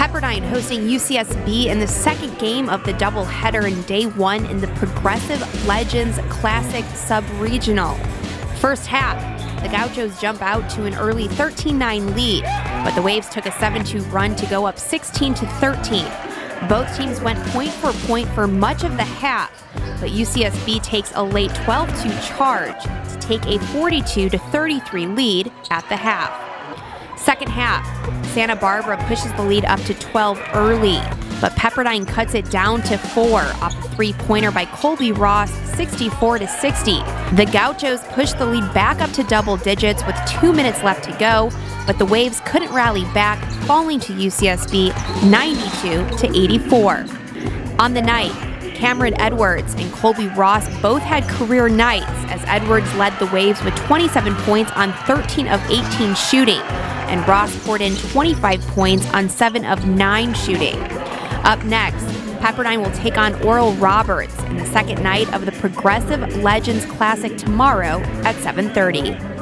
Pepperdine hosting UCSB in the second game of the doubleheader in day one in the Progressive Legends Classic Sub Regional. First half, the Gauchos jump out to an early 13 9 lead, but the Waves took a 7 2 run to go up 16 13. Both teams went point for point for much of the half, but UCSB takes a late 12 2 charge to take a 42 33 lead at the half. Second half, Santa Barbara pushes the lead up to 12 early, but Pepperdine cuts it down to four off a three-pointer by Colby Ross, 64 to 60. The Gauchos push the lead back up to double digits with two minutes left to go, but the Waves couldn't rally back, falling to UCSB 92 to 84. On the night, Kameron Edwards and Colby Ross both had career nights as Edwards led the Waves with 27 points on 13 of 18 shooting, and Ross poured in 25 points on 7 of 9 shooting. Up next, Pepperdine will take on Oral Roberts in the second night of the Progressive Legends Classic tomorrow at 7:30.